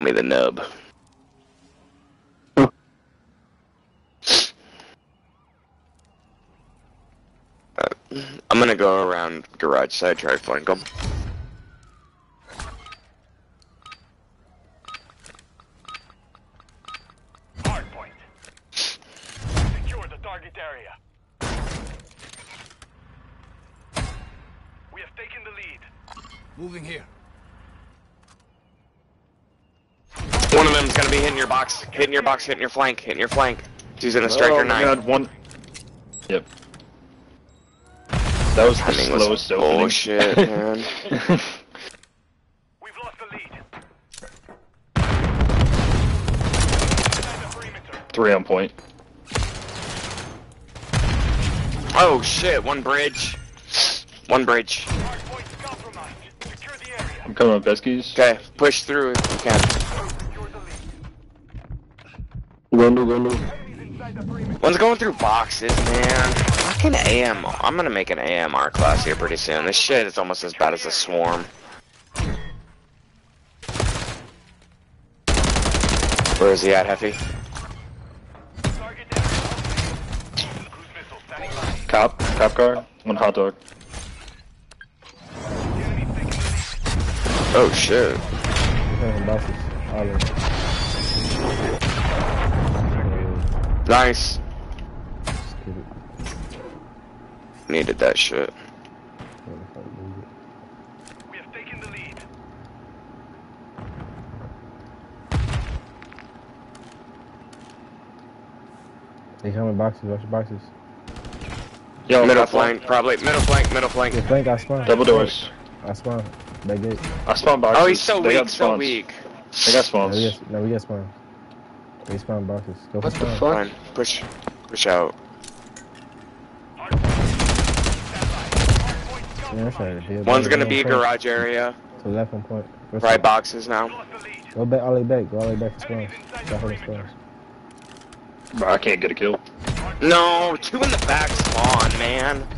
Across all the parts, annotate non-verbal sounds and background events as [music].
me the nub. Uh, I'm gonna go around garage side, try to flank them. Hardpoint. Secure the target area. We have taken the lead. Moving here. One of them's gonna be hitting your box, hitting your box, hitting your flank, hitting your flank. He's in a striker oh, nine. God, one. Yep. That was the Timing was slowest opening. bullshit, [laughs] man. We've lost the lead. Inside the. Three on point. Oh shit, one bridge. One bridge. Hardpoint compromised. Secure the area. I'm coming up Beskies. Okay, push through if you can. Secure the lead. Gondu, Gondu. Enemies inside the perimeter. One's going through boxes, man. Fucking AM. I'm gonna make an AMR class here pretty soon. This shit is almost as bad as a swarm. Where is he at, Heffy? Target down. Cruise missile standing by. Cop. Cop car. One hot dog. The enemy's taking the lead. Oh shit. Nice. Just get it. Needed that shit. What the fuck, dude? We have taken the lead. They come in boxes. Watch your boxes. Yo, Middle cop flank, probably. Middle flank, middle flank. Yeah, flank, I spawn. Double doors. I spawn. That gate. I spawn boxes. Oh, he's so they weak, got so spawns. weak. They got No, spawns. we get, no, we get spawn. We spawn boxes. Go for What the spawn. fuck? Fine. Push. Push out. Hardpoint. Stand by. Hardpoint Man, I'm trying to deal One's gonna be it. garage area. To the left one point. Go Right spawn. boxes now. Lost the lead. Go back all the way back. Go all the way back to spawn. Enemies inside Go the for the perimeter. spawn. Bro, I can't get a kill. No, two in the back spawn, man. [sighs]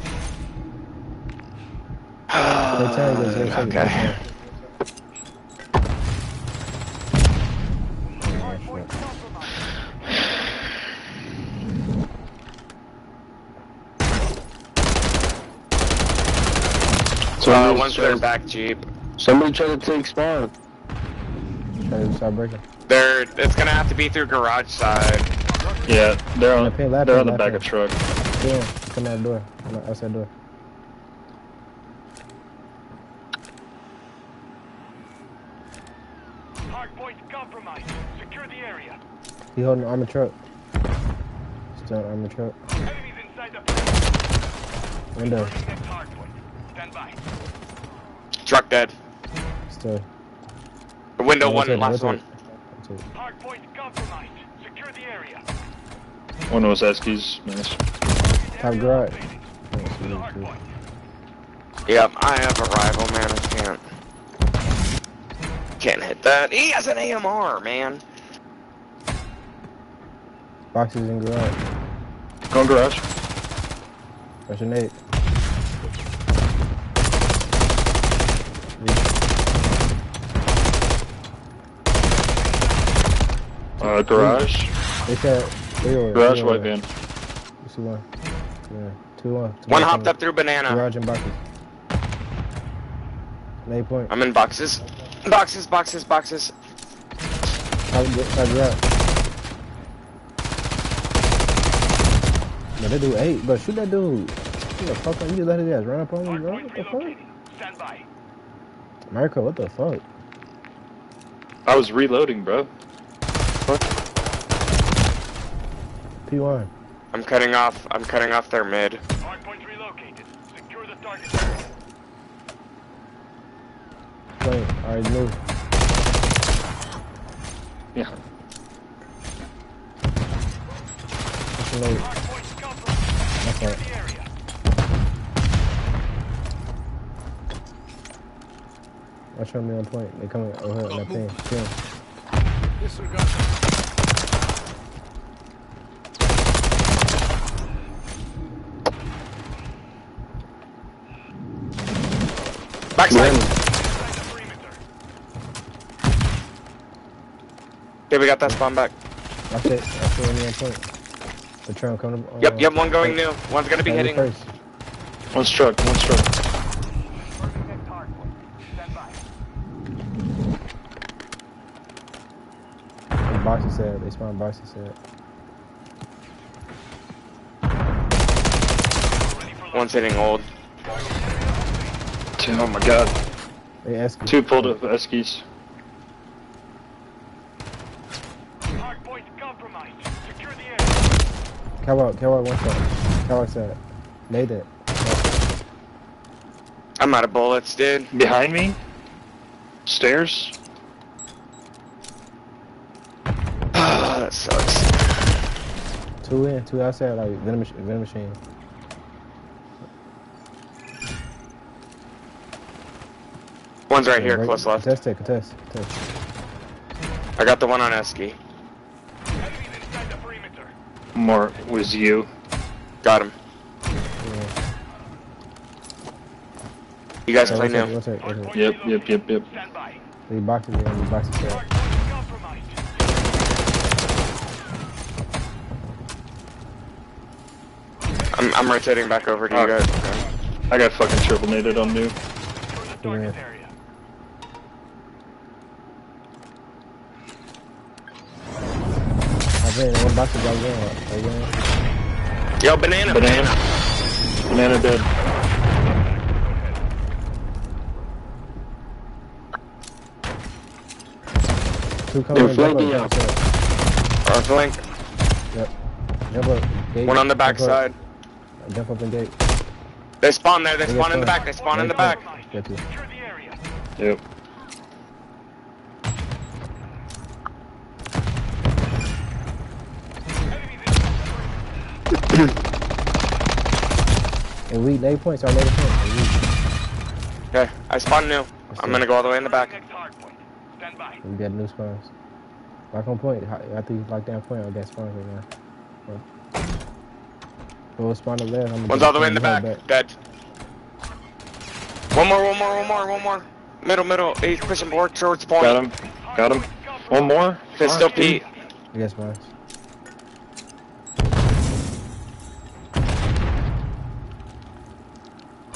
They tell you there's no second okay. spawn. Hardpoint compromised. So uh, one's their back jeep. Somebody try to take spawn. Try to start breaking. They're. It's gonna have to be through garage side. Yeah, they're on. Pin They're pin on the back pin. of truck. Yeah, come out the door. Come out outside door. Hardpoint compromised. Secure the area. He holding the armor truck. Still on armor truck. Enemies inside the. Window. Next hardpoint. Stand by. Truck dead. Still. Window Yeah, one, rotate, last rotate. one. Rotate. Hardpoint compromised. Secure the area. One was Eskies. Nice. Top garage. To the hardpoint. Yep, I have a rival, man. I can't. Can't hit that. He has an AMR, man. Boxes in garage. Go in garage. What's your nade? Uh, garage. They said they were. Garage they white van. You see one? Yeah, two one. Two One one hopped up through banana. Garage and boxes. Nade point. I'm in boxes. Boxes, boxes, boxes. Top, top garage. But they do eight, but shoot that dude. What the fuck? You just let his ass run up on you, bro? What the fuck? Stand by. Marco, what the fuck? I was reloading, bro. P1. I'm cutting off. I'm cutting off their mid. Hardpoint relocated. Secure the target area. Play. Alright, move. Yeah. What's your nade? Hardpoint. That's right. The area. Watch on me on point. They coming over here in that thing. Kill him. Disregard. Backside. Inside the perimeter. Okay, we got that spawn back. That's it. That's the only on point. The trail coming. Uh, Yep, yep, one going new. One's gonna be hitting. First. One struck, one struck. Marking next hard point. Stand by. The boxes said. They spawned boxes said. One's hitting old. Two, oh my god. They asked. Two pulled up Eskies. hard point compromised. Secure the area. Coward, coward, one shot. Coward said. Made it. I'm out of bullets, dude. Behind me? Stairs? that sucks. Two in, two outside, like venom, mach- venom machine. One's right here, Break- close left. Contest it, contest, contest. I got the one on Esky. Enemies inside the perimeter. More was you. Got him. Yeah. You guys So play rotate, new. rotate, Hard rotate. point Yep, yep, yep, yep. Stand by. These boxes, yeah, these boxes said. Hard point compromised. I'm, I'm rotating back over to you guys. Okay. guys. I got fucking triple naded on new. Secure the target Yeah. area. I think one box is like going, like. Yo, banana, Banana. banana. Banana dead. Two coming They're in, jump flanking up, you. jump up. Or flank. Jump up. Gate, One on the jump back up. side. Jump up and gate. They spawn there. They They spawn in the back. They spawn in the back. Get you. Secure the area. Yep. Enemies inside the perimeter. And we lay points, our lay points. Okay, I spawn new. I'm gonna go all the way in the back. Next hard point. Stand by. We got new spawns. Lock on point. Hi- After you lock down point, I got spawns right now. Go spawn the left. I'm One's all the way in the hard back. Dead. One more, one more, one more, one more. Middle, middle. He's pushing forward towards point. Got him. Got him. One more. Pistol Fuck, dude. Pete. I guess spawns.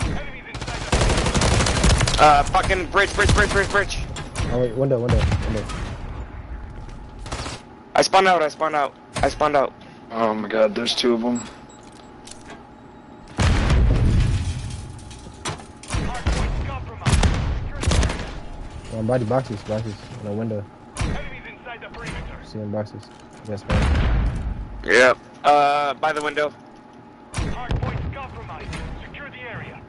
Enemies inside the Uh, fucking bridge, bridge, bridge, bridge, bridge. Oh wait, window, window, window. I spawned out. I spawned out. I spawned out. Oh my god, there's two of them. Area. Um, body boxes, boxes. No window. Enemies inside the perimeter. Seeing boxes. I got spawns. Yep. Uh, by the window. Hard point compromised. Secure the area.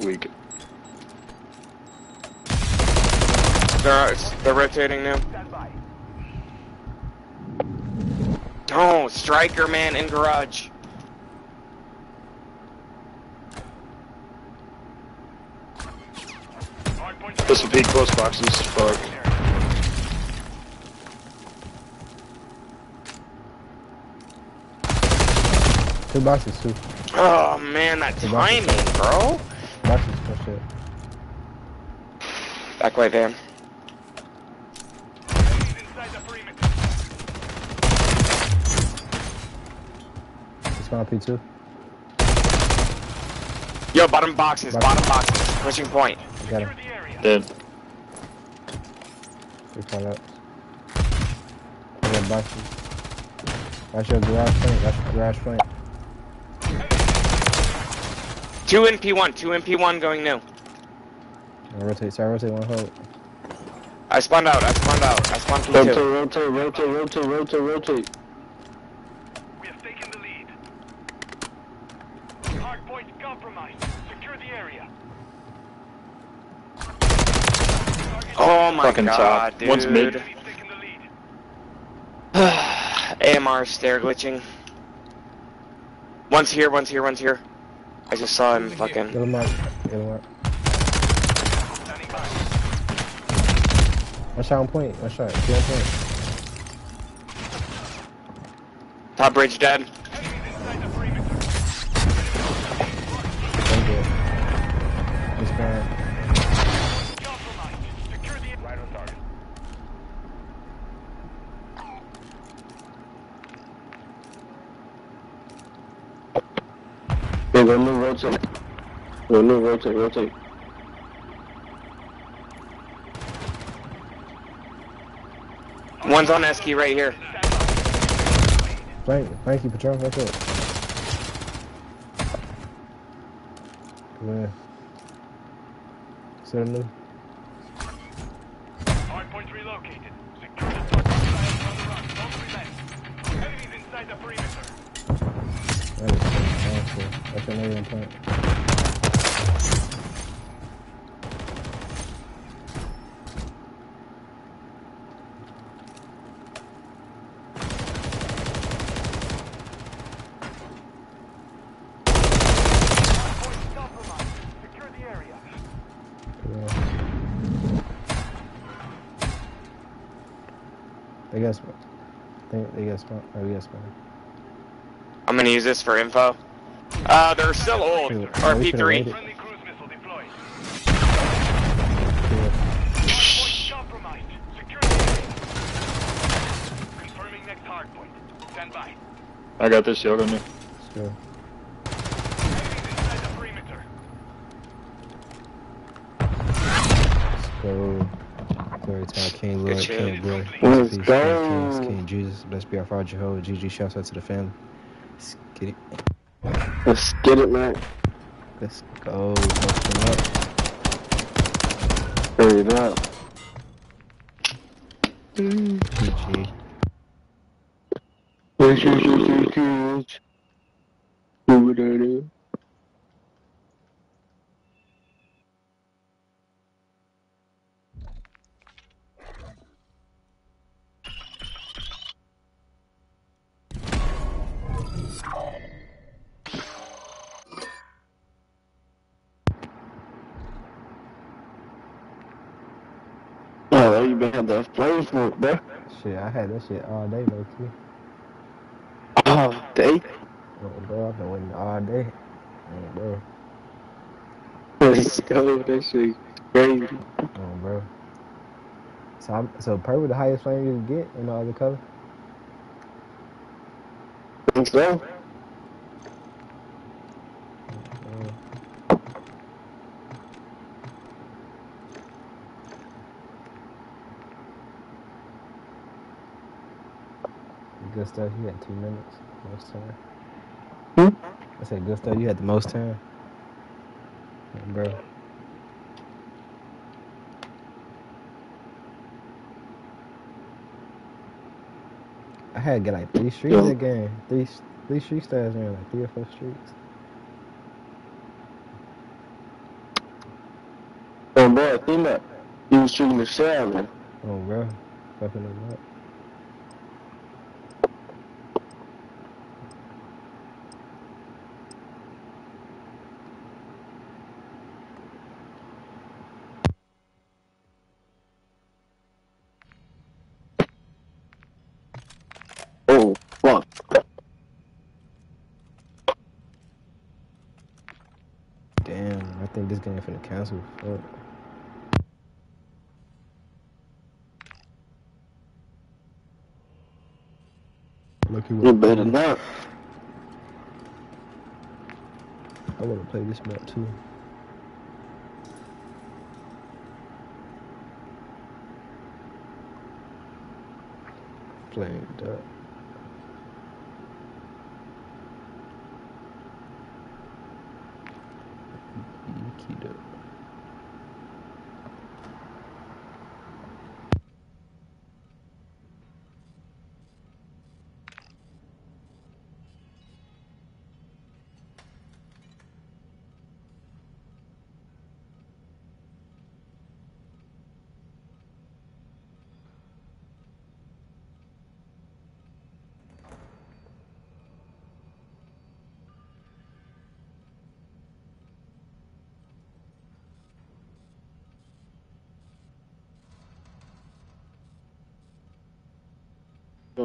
Weak. They're they're rotating now. Stand by. Oh, striker man in garage. Hard point Pistol Pete close boxes. Fuck. Two boxes, two. Oh man, that The boxes. timing, bro. Boxes, oh shit. Back way, Van. It's inside the perimeter. P2. Yo, bottom boxes, Box- bottom boxes. Pushing point. I got him. The area. Dead. He spawned up. I got boxes. Watch your garage front, watch your garage front. Two in P1, two in P1 going new. I'll rotate, sorry, rotate one hold. I spawned out, I spawned out, I spawned Rotate, P2. rotate, rotate, rotate, rotate, rotate. We have taken the lead. Hard point compromised. Secure the area. Target Oh my Fucking god, top. dude. [sighs] One's mid. Enemies taking the lead. AMR stair glitching. One's here, one's here, one's here. I just saw him fucking. Yellow mark, yellow mark. Standing by. One shot on point, one shot, two on point. Top bridge dead. Enemies inside the perimeter. One good. He spawned. Compromised. Secure the right on target. Hey, go new rotate. Go new rotate, rotate. One's on Esky right here. Thank, thank you, Patron. What's up? Come in. Send new. Hardpoint relocated. Secure the stockpile on the run. Don't relent. Enemies inside the perimeter. Awesome. That's the area. Yeah. They got smoke. They, got. Oh, we got. I'm gonna use this for info. Uh, they're still old. We should've RP3. waited. Friendly cruise missile deployed. Yeah. Hardpoint compromised. Secure the area. Confirming next hardpoint. Stand by. I got this, y'all go new. Let's go. Enemies inside the perimeter. Let's go. Glory to our King, Lord, shit. King, Glory. Let's go. King Jesus. Blessed be our Father Jehovah. GG. Shouts out to the family. Let's get it. Let's get it, man. Let's go. Hurry it up. GG. Let's use your kids. Do it, do Oh, you been had that flame smoke, bro. Shit, I had that shit all day, low key. Oh, they. Oh, bro, I've been waiting all day. Oh, bro. Let's go. That shit crazy. Oh, bro. So, I'm, so purple the highest flame you can get in all the color? Think so? Uh, Good stuff. You had two minutes. Most time. Hmm? I said good stuff. You had the most time. Bro. I had to get like three streets Yeah. that. Three three street stars in like three or four streets. Oh, bro, I think that. He was shooting the shell, man. Oh, bro. Fucking them up. Oh, fuck. Damn, I think this game finna cancel. Fuck. Look, You better not. I wanna play this map too. Playing that.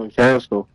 Cancel.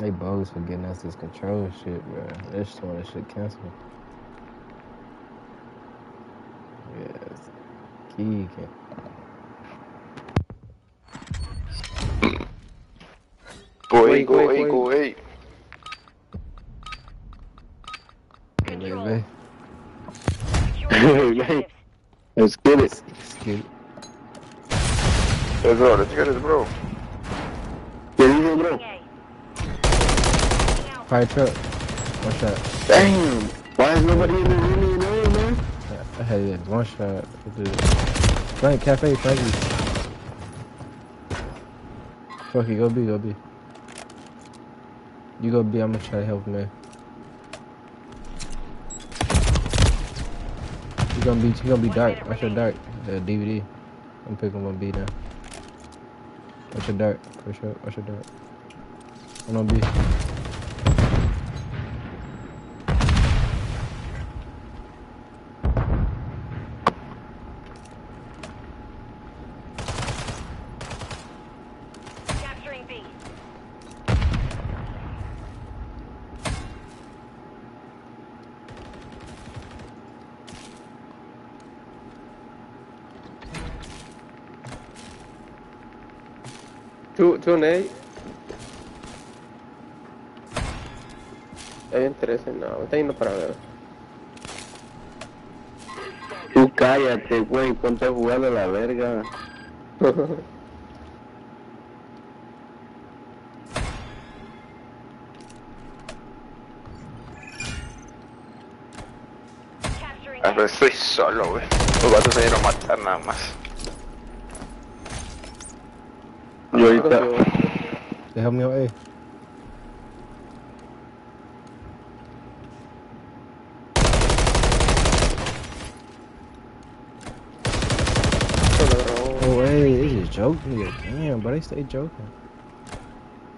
They bogus for getting us this control shit, bro. They just want that shit canceled. Yes. Key can. Go eight, go eight, go eight. Baby, Hey, man. Let's get it. let's get it. Let's go, let's get it, bro. Get it, bro. Fire truck. One shot. Damn. Why is nobody in the room you know, man? I had it. One shot. Frank, cafe, Frankie. Fuck it, go B, go B. You go B, I'm gonna try to help man. You gonna be, you gonna be dark. Watch your dark. Uh, the DVD. I'm picking one B now. Watch your dark. For sure. Watch your dark. I'm on B. Two, two en A. Hay interés en nada. Está yendo para ver. Tú cállate, güey. Ponte a jugar a la verga. A A. ver, estoy solo, güey. Los vatos se dieron a matar nada más. Yo ahorita. They help me on A. Oh, hey, they just joking. Damn, but they stay joking.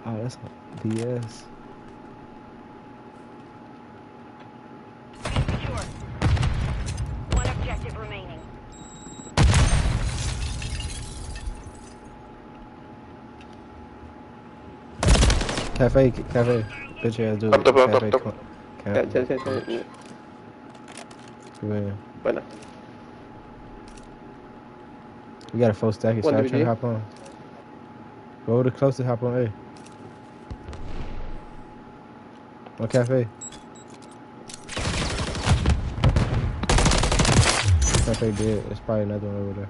Oh, that's BS. Secure. One objective remaining. Cafe, cafe. Bitch ass dude. Up, up, up, cafe. up, up. con- Ya, Cafe. ya, ya, ya. Yeah. Buena. We got a full stack. So One I try DVD. to hop on. Go to the closest, hop on A. On cafe. Cafe dead. There's probably another one over there.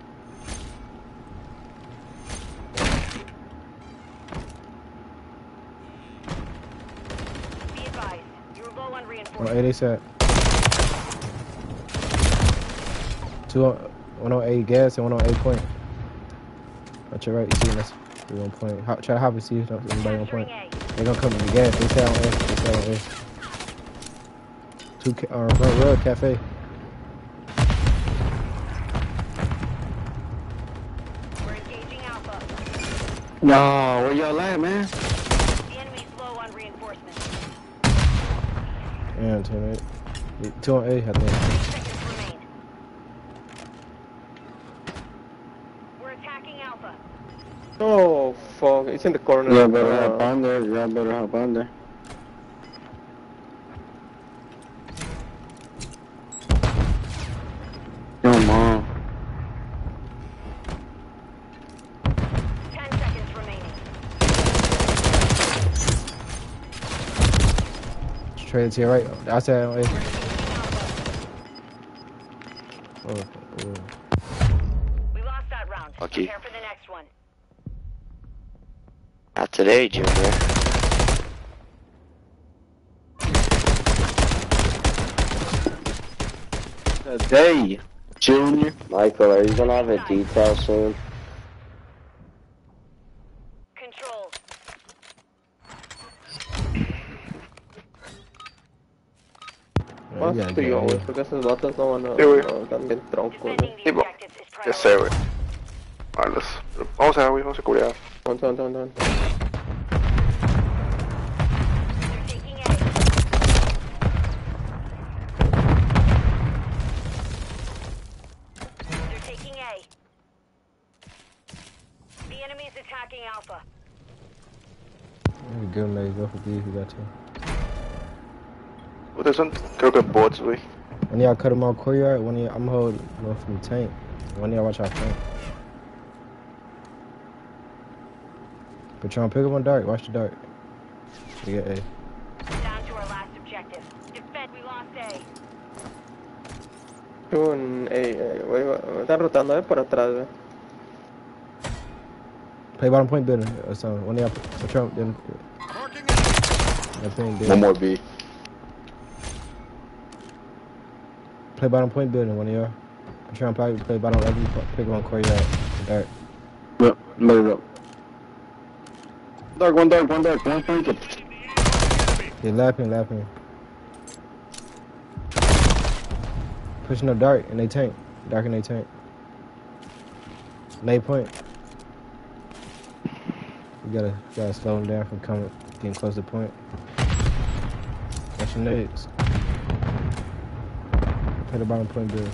108 ASAP. 108 gas and 108 point. At your right, you see that's one point. How, try to hop and see if anybody on point. They gonna come in the gas. They sat on A. They sat on A. Two uh, front road cafe. Yo, where y'all at, man? Yeah, teammate. Two on A, I think. Seconds remain. We're. Oh, fuck. It's in the corner. Y'all better Uh, hop on there. Y'all better hop on there. Come on. Ten seconds remaining. Trade to your right. Outside on A. We're engaging Alpha. Oh, oh. We lost that round. Lucky. Prepare for the next one. Not today, Junior. Today, Junior. Michael, are you gonna have a detail soon? Control. Yeah, Más you gotta frío, get güey, A. porque esos vatos no van a... Sí, güey. no, están bien troncos, güey. Defending the Sí, bo. objectives is Ya priority. Sé, güey. Malos. Vamos a, güey, vamos a cubrir. Aguanta, aguanta, aguanta. They're taking A. They're taking A. The enemy's attacking Alpha. Maybe good maybe go for B if you got to. Ustedes son, creo que bots, güey. One y'all cut them out courtyard, one y'all, I'm holding one from the tank. One y'all watch our tank. Patron, pick up on dark, watch the dark. We get A. Down to our last objective. Defend, we lost A. Un, eh, eh, güey, va- me están rotando, eh, por atrás, güey. Play bottom point building or something. One y'all, Patron, then. I think One more B. play bottom point building, one of y'all. Patron, probably play bottom left, pick up on courtyard. Dark. Yep, let it up. Dark, one dark, one dark, one flanking. Yeah, lapping, lapping. Pushing up dark and they tank. Dark and they tank. Lay point. You gotta gotta slow them down from coming getting close to point. Watch your nades. Play the bottom point building.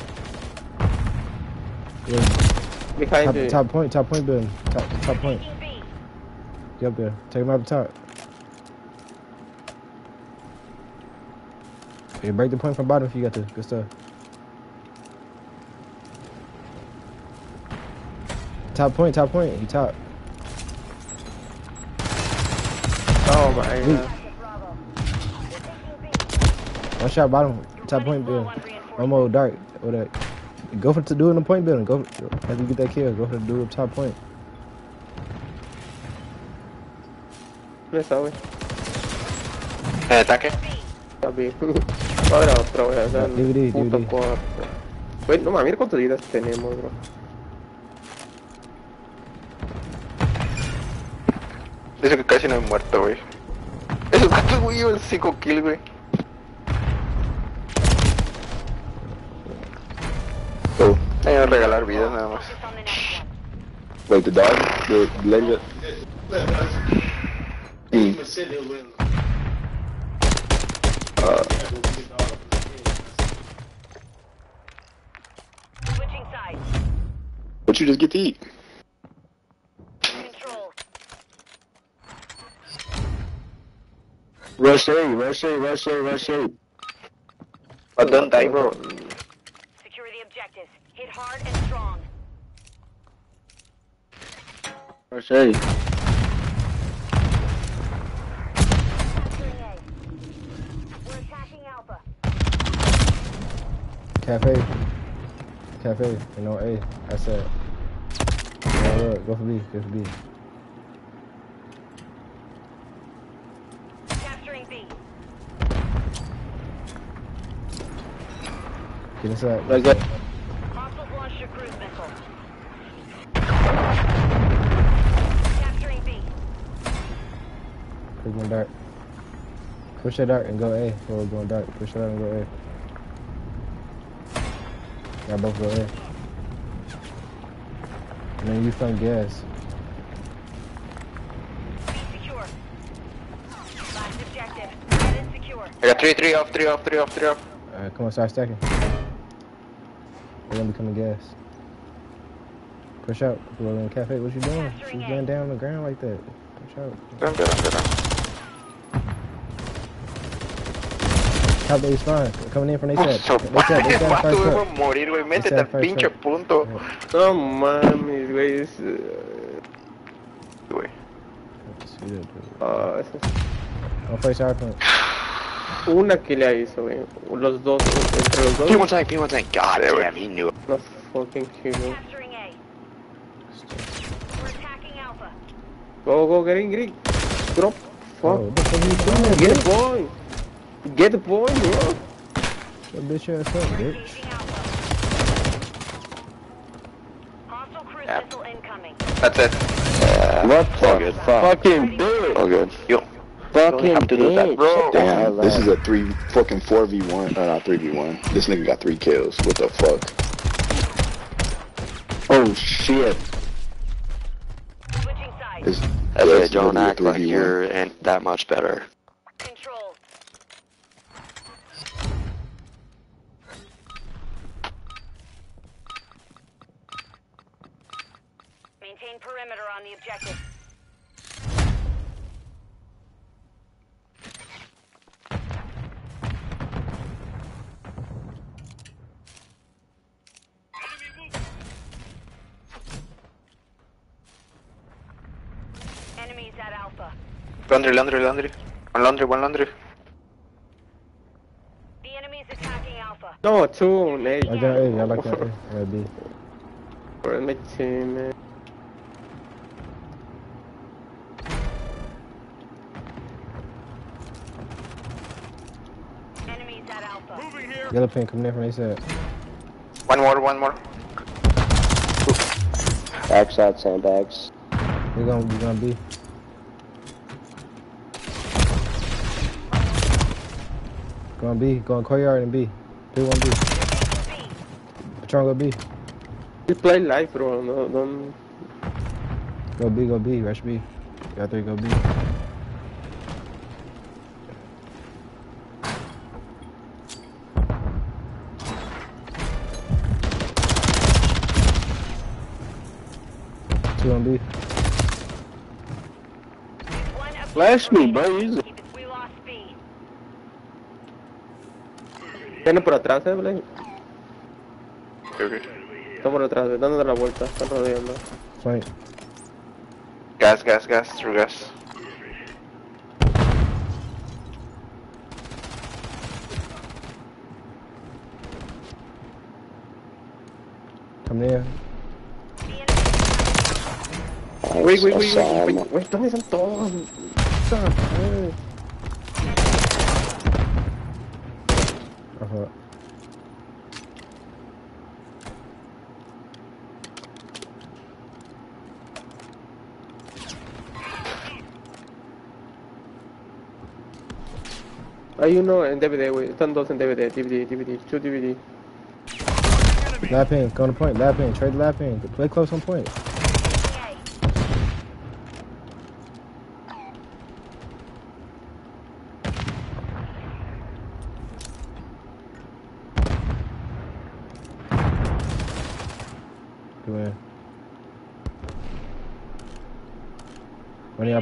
Yeah, Behind top, you. top point, top point building. Top top point. Get up there. Take him out the top. You break the point from bottom if you got the good stuff. Top point, top point. He top. Oh my god. Bravo. They're taking B. One shot bottom. Top point low One more dark. Or that. Go for to do in the point building. Go after you get that kill. Go for the do up top point. ¿Dónde está, güey? Eh, ataque. Está bien. Ahora otro, güey. O sea, el DVD, DVD. cuarto. Güey, no mames, mira cuántas vidas tenemos, bro. Dice que casi no he muerto, güey. [laughs] Esos gatos, güey, llevan 5 kills, güey. Regalar nada más. Wait, the dog? The lady? Mm. Uh, what you just get to eat? Control. Rush A, rush A, rush A, rush don't die, bro. Secure the objectives. Hit hard and strong. Rush A. Securing A. We're attacking Alpha. Cafe. Cafe. You know A. I said. Yeah, look, go for B. Go for B. Capturing B. Get inside. Like that. Push that dark and go A. We're going dark. Push that and go A. Y'all both go A. And then you find gas. B secure. Last objective. Get it secure. I got 3, 3 off, 3 off, 3 off, 3 off. Alright, come on, start stacking. We're gonna be coming gas. Push out. We're in the cafe. What you doing? Capturing You laying down on the ground like that. Push out. Down, down, down, Top A spine. Coming in from they Puto side. They side. They side ¿Cuánto first debo cut. morir, güey? Métete al first pinche cut. punto. No mames, güey. Es, eh, Güey. ah, eso es Don't face our point. una que le hizo, güey. Los dos, entre los He one dos. tank, he one tank. God damn, he knew it. No fucking kidding. Capturing A. We're attacking Alpha. Go, go, green, green. Drop. Oh, Fuck. what the fuck you doing, Get the bitch? Point. Get the point, bro. That bitch ass up, bitch. Engaging Alpha. Hostile cruise Yep. missile incoming. That's it. What the good. fucking bitch? Oh, good. Yo, Fucking have to do that, bitch. bro. Shut Damn, this is a three fucking four v one. Uh, not three v one. This nigga got three kills. What the fuck? Oh shit. Switching sides. This, that's it. Don't act like you're in that much better. Laundry, laundry, laundry. One laundry, one laundry. The enemy's attacking Alpha. No, two, Nate. I got A. I like that A. I got B. Bro, my team, man. Enemies at Alpha. Moving here. Yellow pin coming in from they said. One more, one more. Backside sandbags. We're gonna we're gonna Going B. Going courtyard and B. Three one B. Patron go B. You play life, bro. No, don't. Go B. Go B. Rush B. Got three. Go B. Two on B. Flash me, bro. Use it. Keep it- We lost B. Viene por atrás, eh, Blake. Okay, okay. Está por atrás, eh, dando la vuelta. Están rodeando. Flank. Gas, gas, gas, through gas. Come there. The enemy is attacking Alpha. Wait, wait, wait, Esa wait, arma. wait, wait, ¿dónde están todos? Puta madre. Uh-huh. Ah, Ajá. Hay uno en DVD, güey. Están dos en DVD, DVD, DVD, two DVD. Lap in. Go on the point. Lap in. Trade the lap in. Play close on point.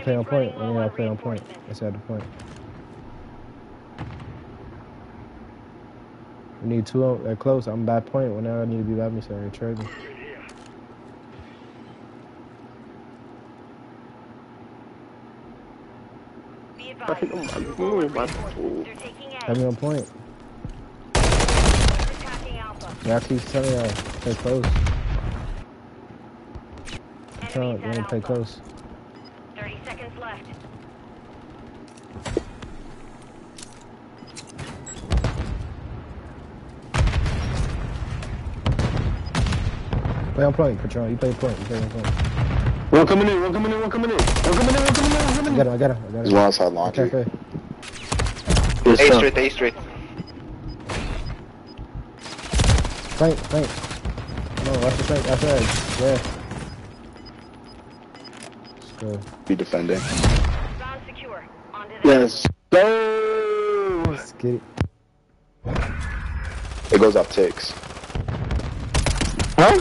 Play on point. When y'all play on point. Inside the point. We need two on that close. I'm by point. When I need to be by me, so can trade me. Have me on point. Attacking keep telling y'all play close. Tell them at play close. 30 seconds left. Play on point, Patron. You play point. You play on point. One coming in, one coming in, one coming in. One coming in, one coming in, one coming I in. got him. I got him. I got There's him. one outside laundry. Cafe. Yes, A sir. street, A street. Flank, flank. No, watch the flank. Outside. Yeah. Let's. Be defending. Ground secure. On to Yes. Go. Let's get it. It goes up ticks. Huh?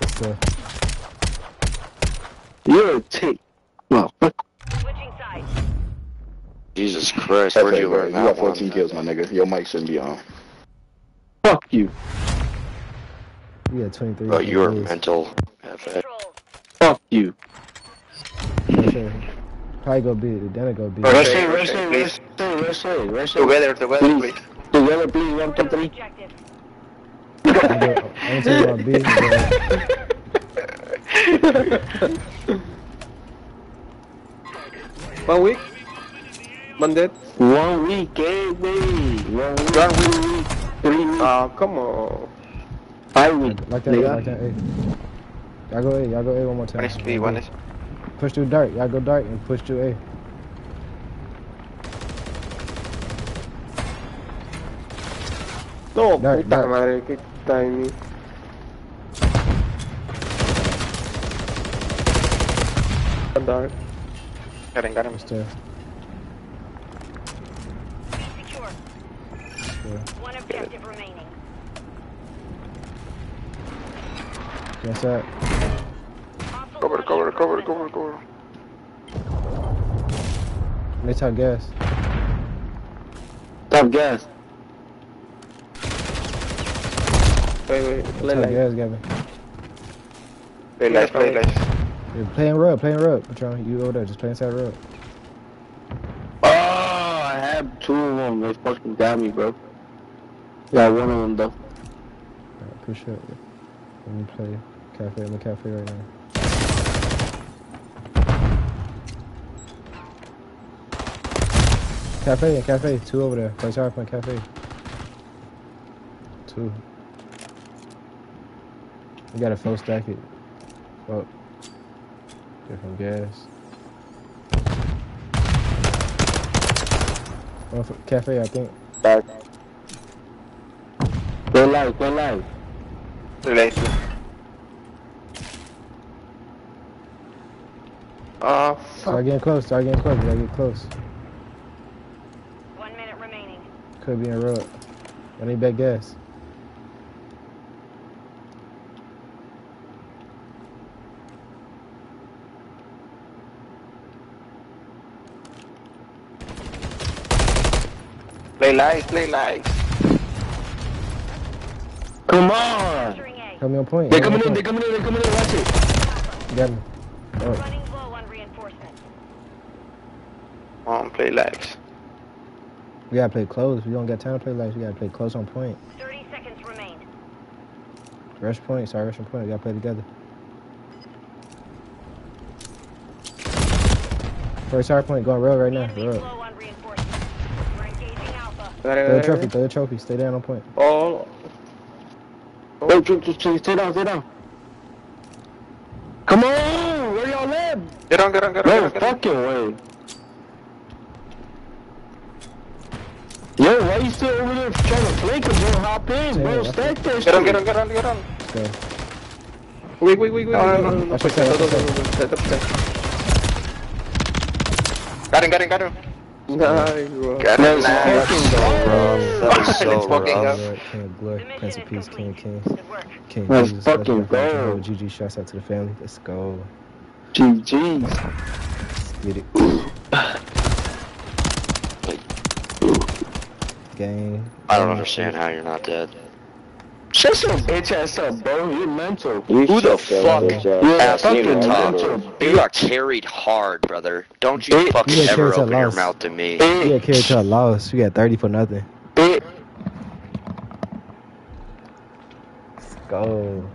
Let's go. You're a tick. Well, fuck. Switching sides. Jesus Christ, where do you bro. learn You got 14 one? kills, my nigga. Your mic shouldn't be on. Fuck you. We got 23. Oh, you are mental. F it. Control. Fuck you. For sure. Probably go B. Then it go B. Rush Rush A, in, rush rush A, please. rush in, rush in, rush in. Together, together, Please. please. Together, please. One, two, Those three. objectives. I go- I'm taking on B. One week. One dead. One week, eh, baby. One week. One week. Three weeks. Ah, come on. Five weeks. Like that, like that. A. Y'all go A. Y'all go A one more time. One is one is. Push through dark. Y'all go dark and push through A. No, Dark, puta dark. madre, qué timing. Dark. Got him, got him. Let's do. Be secure. One objective remaining. Yes, sir. Hostile Cover, cover, cover, cover, cover. They talk gas. Top gas. Wait, wait, Talk let light. gas, Gavin. Play life, play life. Yeah, play in rub, play in rub. Patron, you over there, just play inside rub. Oh, I have two of them. They fucking got me, bro. Got one of them though. Alright, appreciate it. Let me play cafe. I'm in cafe right now. Cafe and cafe, two over there. Place hard point cafe. Two. You got a full stack it. Fuck. Different gas. One for cafe, I think. Back. Go live, go live. Relate. Oh, ah, fuck. Start getting close, start getting close, gotta get close. One minute remaining. Could be in a road. I need back gas. Play live, play live. Come on. Entering A. Help me on point. They're help me coming in, they're coming in, they're coming in. Watch it. Got me. Oh, Running low on reinforcements. Come on, play live. We gotta play close. We don't got time to play like we gotta play close on point. 30 seconds remain. Rush point, sorry, rush on point. We gotta play together. First hard point, going real right now. Enemies Road. low on reinforcements. We're engaging Alpha. Got Throw it, the trophy, throw the trophy. Stay down on point. Oh, Oh, stay down, stay down. Come on, where y'all at? Get on, get on, get on, No get on, get on. fucking way. Yo, why you still over there trying to flank him, bro? Hop in, Yeah, bro. that's Stack that Get on, shit. get on, get on, get on. Let's go. wait, wait, wait, wait. No, wait, no, wait, no, wait. Watch your side, watch your side. Set up, set. Got him, got him, got him. Nice, bro. Got him. Let's Nice. fucking go. That was It's so fucking rough. up. Lord, King of glory, The mission Prince of is peace, King of complete. kings, Good work. King Let's Jesus. fucking Let's go. go. GG, shouts out to the family. Let's go. GG's. Get it. Game. I don't understand how you're not dead. Shut your bitch ass up, bro. You're mental. You Who the fuck Yeah, asked you to fucking talk? You got carried hard, brother. Don't you Bitch. fucking You got ever carried to open your loss. mouth to me. We got carried to a loss. We got 30 for nothing. Bitch. Let's go.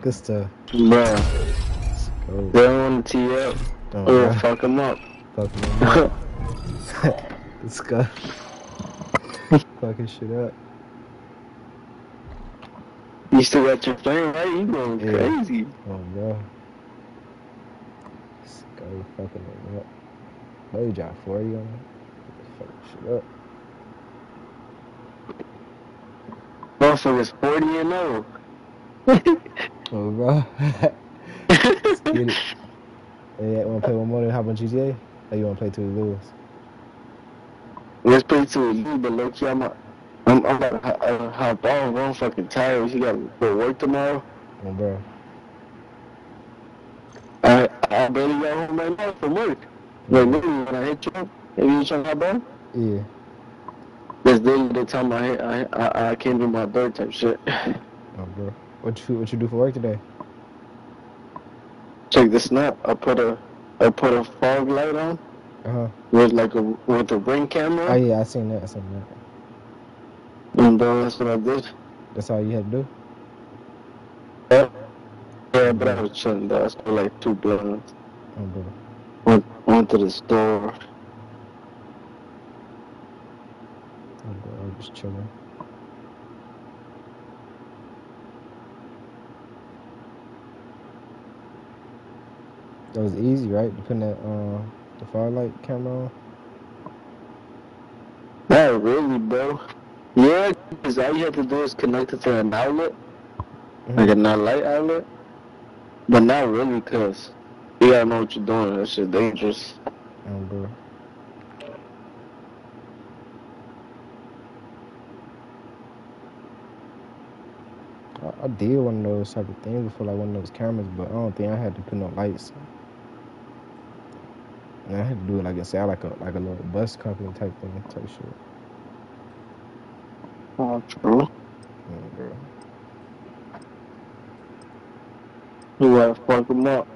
Good stuff. Bruh. Let's go. They don't want to tee up. Oh, We'll fuck them up. Fuck me up. [laughs] [laughs] Let's go. Fucking shit up. you still got your flame, right? You going Yeah. crazy. Oh, bro. Let's go. Fucking it up. Bro, you dropped 40 on me. Fucking shit up. Motherfuckers 40 and 0. [laughs] Oh, bro. Let's [laughs] get it. Hey, wanna play one more than hop on GTA? Or you wanna play till we lose? Let's play to you, but low key, I'm, a, I'm, I'm about to uh, hop on. I'm fucking tired. You gotta go work tomorrow. Oh, bro. I, I barely got home right now from work. Like, literally, when I hit you up, you trying to hop on, Yeah. that's literally the time I, hit, I, I, I came to my door type shit. [laughs] Oh, bro. What you what you do for work today? Check the snap. I put a, I put a fog light on Uh huh. with like a, with a ring camera. Oh yeah, I seen that. I seen that. And uh, that's what I did. That's all you had to do. Yeah, yeah but I was chilling though. I spent like two blunts. Oh, bro. Went, went to the store. Oh, bro. I was just chilling. That was easy, right? Putting that uh the firelight camera on. Not really, bro. Yeah, because all you have to do is connect it to an outlet, mm-hmm. like a light outlet. But not really, because you gotta know what you're doing. That shit dangerous. Oh, bro. I, I did one of those type of things before, like one of those cameras, but I don't think I had to put no lights. And I had to do it like inside, like a like a little bus company type thing, type shit. Oh, true. Yeah, bro. You gotta fuck them up.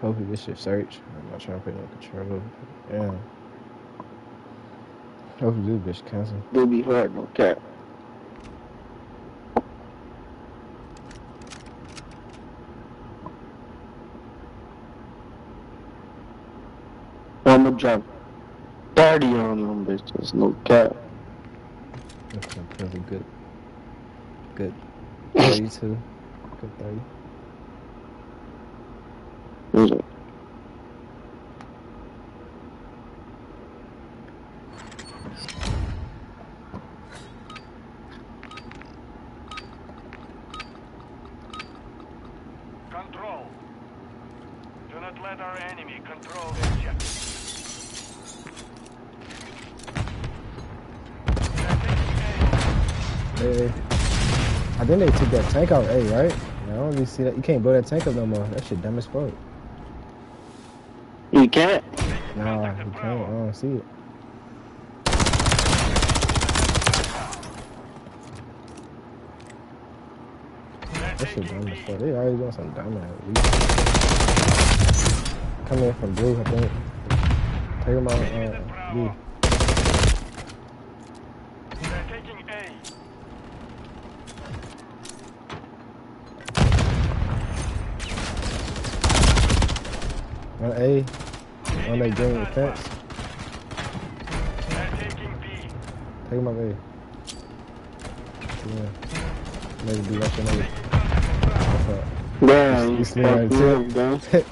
Hopefully this shit search. I'm not trying to put no control. Yeah. Hopefully this bitch cancel. Do be hard, no cap. Drop 30 on them bitches, no cap. That's a pretty good, good [laughs] 32. Good 30. Who's it? Control. Do not let our enemy control the objective. Hey, I think they took that tank out, hey, right? I don't really see that. You can't blow that tank up no more. That shit dumb as fuck. You can't? Nah, you can't. I don't see it. That shit dumb as fuck. They always doing something dumb least. Come in from blue, I think. Take him out, uh, B. They're taking A. On A, on that fence. They're taking B. Take him out A. Yeah. Maybe be rushing A. What's up? Damn, You you right fucked me too?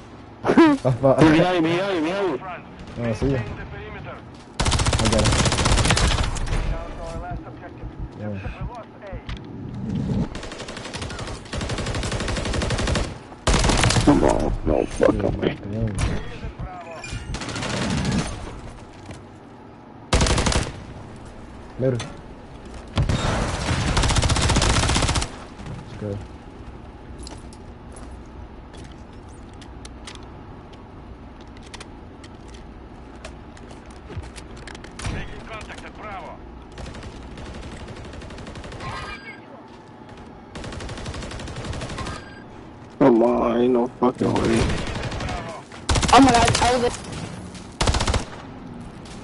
I thought- Behind you, behind you, behind you. Front. Oh, see ya. Maintain the perimeter. I got him. Down to our last objective. Yeah. We lost A. Come on, no fucking way. Damn. Bravo. Middle. Let's go. Taking contact at Bravo. Come on, ain't no fucking way. Oh my god, I was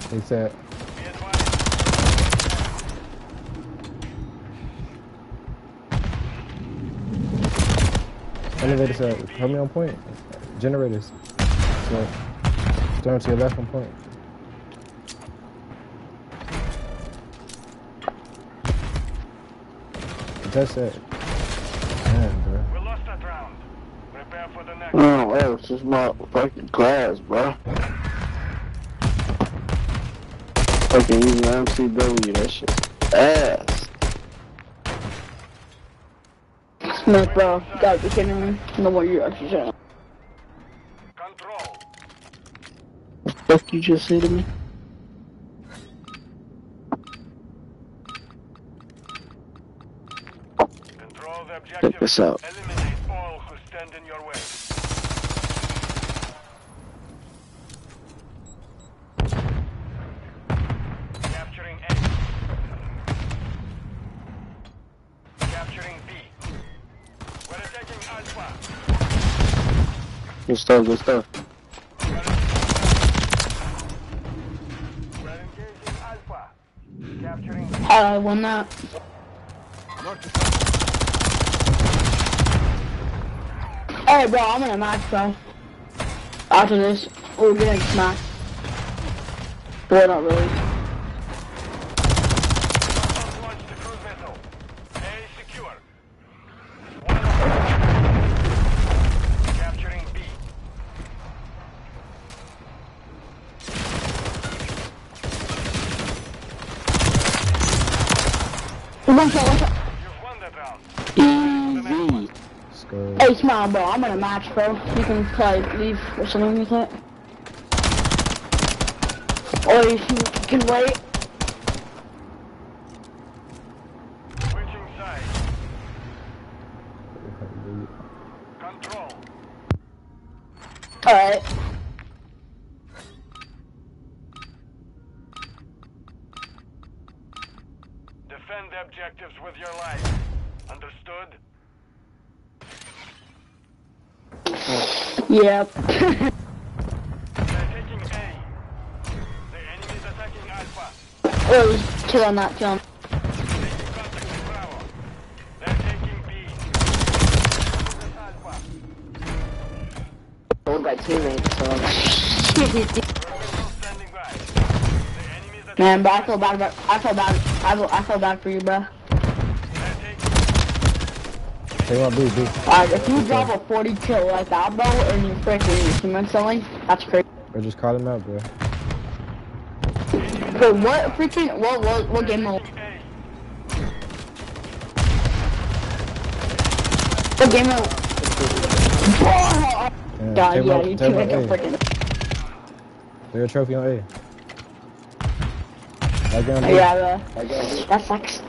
He said, Be advised. elevator said, help me on point. Generators. So, turn to your left on point. That's it. Damn, bro. We lost that round. Prepare for the next. That was just my fucking class, bro. Fucking using MCW, that shit ass. Smith, bro. You gotta be kidding me. No more you actually saying. Control. The fuck you just say to me? Control the objective. Check this out. Eliminate all who stand in your way. Capturing A. Capturing B. We're taking Alpha. Good stuff, good stuff. Uh, we're engaging Alpha. Capturing won that. Alright, bro, I'm in a match, bro. After this, we're getting smacked. Well, not really. Hostiles launched the cruise vessel. A secure. One Capturing B. One shot, one shot. You've won that round. Easy. Hey, smile, bro. I'm in a match, bro. You can probably leave or something like that. Or you can wait. Switching sides. Control. Alright. Defend the objectives with your life. Understood? Yep. They're taking A. The Alpha. oh, kill on that, Alpha. Told my teammates, so. By. Man, but I feel bad about, I feel bad, I feel, I feel bad for you, bro. They want blue, blue. Alright, if you drop a 40 kill like that, bro, and you freaking cement selling, that's crazy. Or just call him out, bro. But what freaking, what, what, what game mode? What game mode? Yeah, God, yeah, you two make a freaking. They're a trophy on A. B. Yeah, bro. That sucks.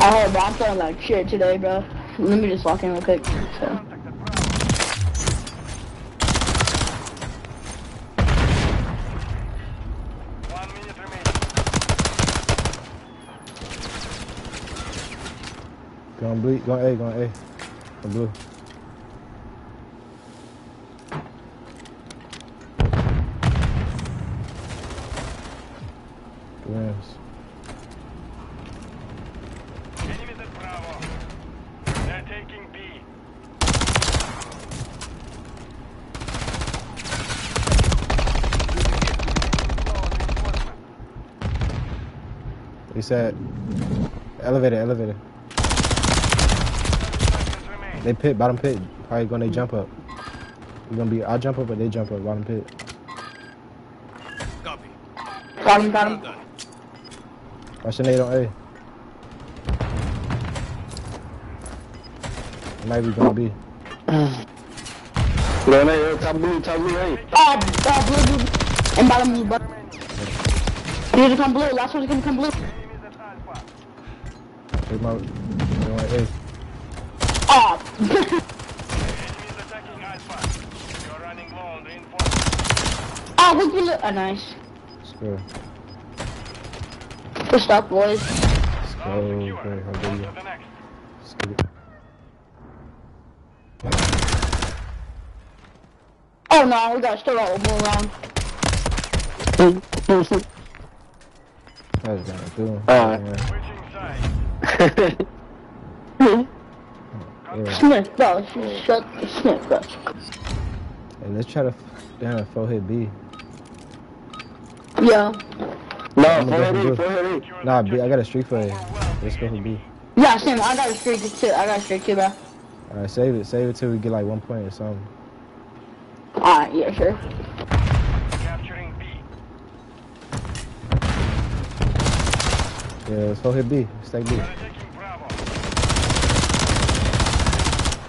I heard, bro, I'm feeling like shit today, bro. Let me just walk in real quick. So. One minute remaining. Go on blue, go A, go on A. Go blue. Good wins. Enemies at Bravo. They're taking B. He said, elevator, elevator. They pit, bottom pit. Probably gonna they jump up. We gonna be, I jump up, but they jump up, bottom pit. Copy. Got him, got him. Watch the nade on A. Might be gonna be. No, no, top blue, top blue, hey. Oh, oh, blue, blue. And bottom blue, but. Here's a come blue. Last one's gonna come blue. Enemies at Alpha. My, they want A. Oh. Enemies attacking Alpha. You're running low on reinforcements. oh, look blue. Oh, nice. Let's go. Good stuff, boys. Let's go. Zone secure. Okay, how do you? to. Let's get it. Oh no, we gotta start all over around. That was gonna do. him. Alright. Yeah. Switching sides. [laughs] Yeah. Smith, bro. Shut Smith, bro. Hey, let's try to down a four hit B. Yeah. No, I'm gonna go four for head blue. eight, four head eight. Nah, B, I got a streak for A. Let's go for B. Yeah, same. I got a streak too. I got a streak too, bro. Alright, save it. Save it till we get like one point or something. Alright, yeah, sure. Yeah, let's four hit B. Stack B. They're.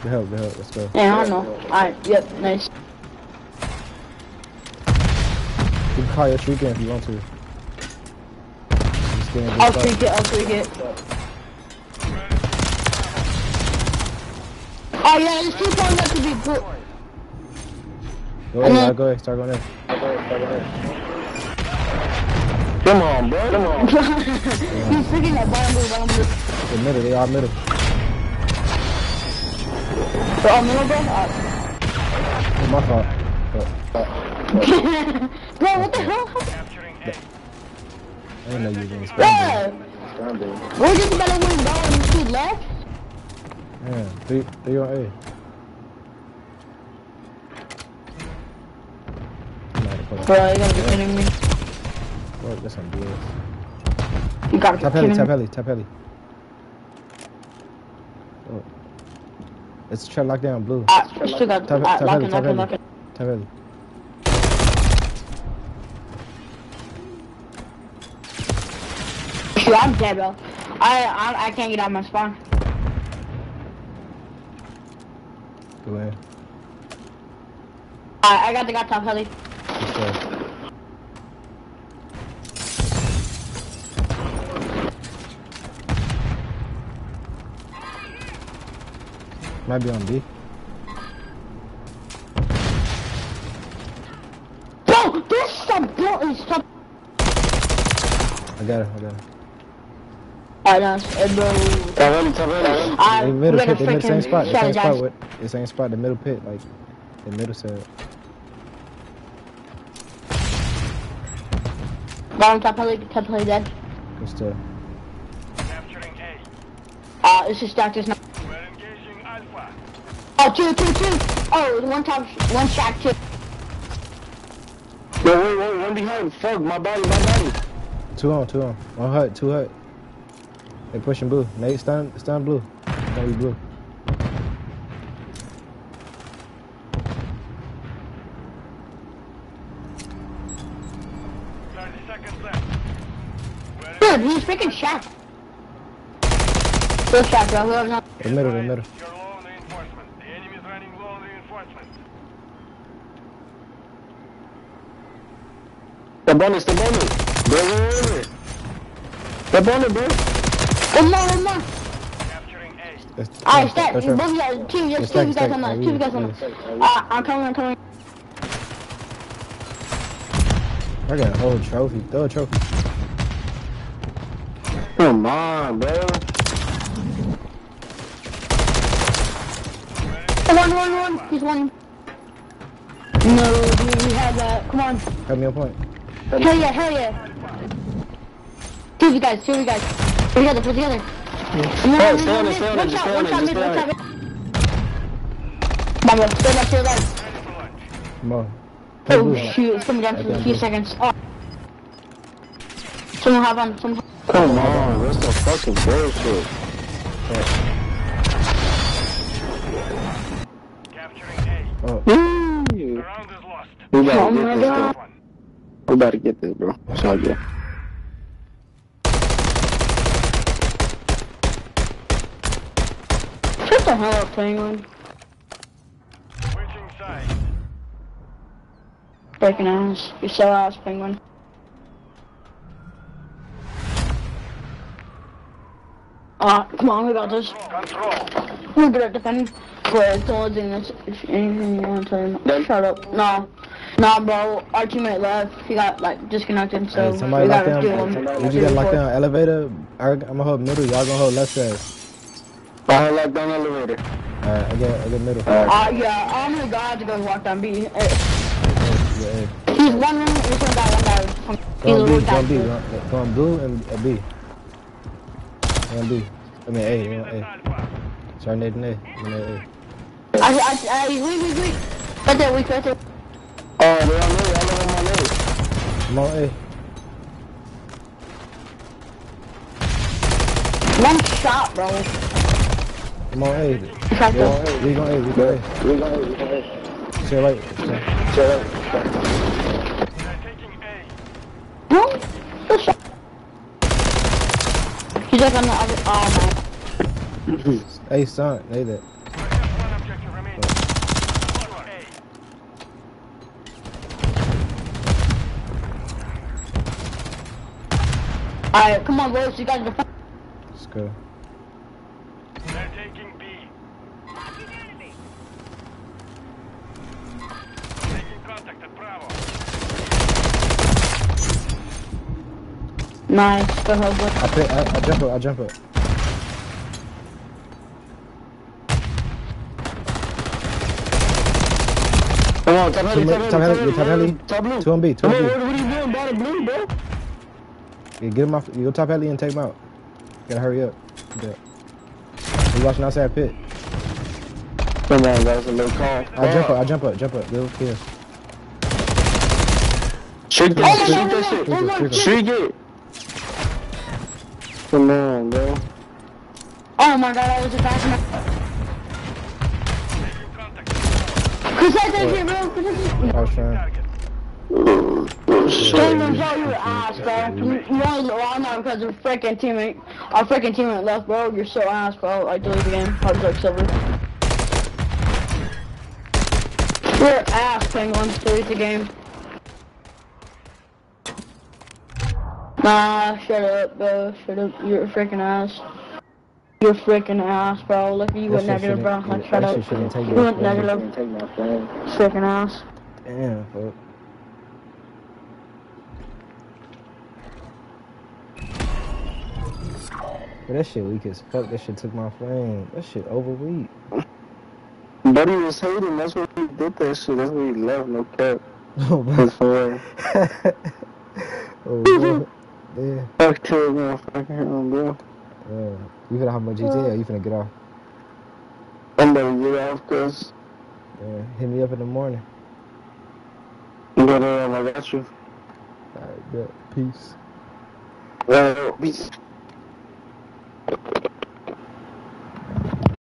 Good help, good help. Let's go. Yeah, I don't know. Alright, yep, nice. You can call your streak in if you want to. Just I'll this streak it, I'll streak it. Oh yeah, just keep on that to be good. Go ahead, now, go ahead. Start going in. Come on, bro, come on. [laughs] He's freaking that bottom blue, bottom blue. The middle, they all middle. They're all middle, bro? Alright. It's my fault. [laughs] Bro, what the hell? Capturing A. I didn't know you was gonna spam Bro! We're just about to win down and shoot left? Yeah, three, three on A. Nah. Bro, you gotta be kidding me. Oh, that's some BS. You gotta be Tap kidding heli, tap me. heli, tap heli. Oh. Let's try to lock down blue. Alright, Ah, still got, Tap, alright, tap lock heli, tap lock in, heli. lock in. Tap heli. Shoot, I'm dead, bro. I, I, I can't get out of my spawn. Go ahead. Alright, I got the guy top heli. Let's Might be on B. Bro, this some bro is some. I got it, I got it. Alright. Hey, bro. Head, top head. Alright, They we middle pit, they mid same spot, the same spot with the same spot, the middle pit, like the middle side. Bottom top heli, top heli dead. Good stuff. Capturing A. Uh, it's just. It's not. We're engaging Alpha. Oh, two, two, two. Oh, one top, one shack, two. No, wait, wait, one behind. Fuck, my body, my body. Two on, two on. One hut, two hut. They pushing blue. Nade, stun, stun blue. Stun be blue. Thirty seconds left. Dude, he's freaking shack. Still shack, bro. Whoever's not. The middle, the middle. You're low on reinforcement. The enemy's running low on reinforcement. The bonus, the bonus. Bro. The bonus, bro. One more, one more. A. Alright, stack. Both of you guys, two, two of you guys on that. Two of you guys on that. Uh, I'm coming, I'm coming. I got a whole trophy. Throw a trophy. Come on, bro. One, one, one. He's one. No, we have that. Come on. Have me on point. Hell yeah, hell yeah. Two of you guys, two of you guys. Put together, put together. Hey, stay on it, stay on it, One just shot, stay on one it, shot, just mid, stay one on shot, it. Mama, stay back to your left. Ready for lunch. Come on. Oh shoot, it's coming down for a few seconds. Oh. Someone hop on, someone Come on, that's the fucking bullshit. Capturing A. Oh, Woo! The round is lost. We gotta Oh my this, God. Bro. We about to get this, bro. It's all good. Shut the hell up, penguin. Switching sides. Breaking ass. You're so ass, penguin. Uh, come on, we got this. Control. We're good at defending. Wait, it's only thing that's if anything you want to tell him. Shut up. No. Nah, bro. Our teammate left. He got, like, disconnected, so hey, somebody we gotta do down. him. Would you get locked down elevator? I, I'm gonna hold middle. Y'all gonna hold left side. I had locked down elevator. Alright, I get, I get middle. Uh, yeah, I'm gonna go have to go walk down B. Yeah, yeah. He's one room, he's one guy, one guy. He's Go a on B, little go on B, guy. go on- go blue and uh, B. Go on B. I mean A, go on A. Alpha. Sorry, Nathan A. I mean A. I, I, I, wait, wait, wait. Right there, wait, right there. Oh, they on me. I love him on me. Come on A. One shot, bro. Come on A. Shot We though. on A. We go A. We go A. We got it, we got it. Say right. Chill out. They're taking A. No, good shot. He's like on the other, oh man. A son. They that. We have one objective remaining. Follow A. Alright, come on, boys, you guys defend. Let's go. They're taking B. Taking contact at Bravo. Nice, go ahead, boy. I pick. I, I jump it, I jump it. Come on, top Two heli, mi- top heli, top heli, top heli. top blue. Two on B. Two Come on on, B. what, what are you doing? Bottom blue, bro. Yeah, get him off. You go top alley and take him out. Gotta hurry up. Yeah. You watching outside pit. Come on, that was a little call. I jump up. I jump up. Jump up. Little kill. Shake Oh, that shit, no, shake no, that shit. no, no, Trigger, it. Come on, bro. Oh my god, I was a fast man. Taking contact. Chris, I think here, bro. Chris, I think I was trying. Target. Don't even tell your ass, bro. You, you only won now because of freaking teammate. Our freaking teammate left, bro. You're so ass, bro. I deleted the game. I was like silver. You're ass, penguin. Delete the game. Nah, shut up, bro. Shut up. You're freaking ass. You're freaking ass, bro. Look at you That went negative, bro. Like, shut up. You your went negative. Take my flame. Freaking ass. Damn, fuck. But that shit weak as fuck. That shit took my flame. That shit over weak. Buddy was hating. That's why he did that shit. That's why he left. No cap. [laughs] oh. That's why. [laughs] oh. [laughs] Yeah. Fuck to it, motherfucker. him, bro. Yeah. You finna have my GTA you finna get off? I'm to get off, cuz. Yeah. Hit me up in the morning. But um, I got you. Alright, bet. Peace. Uh, peace. Thank you.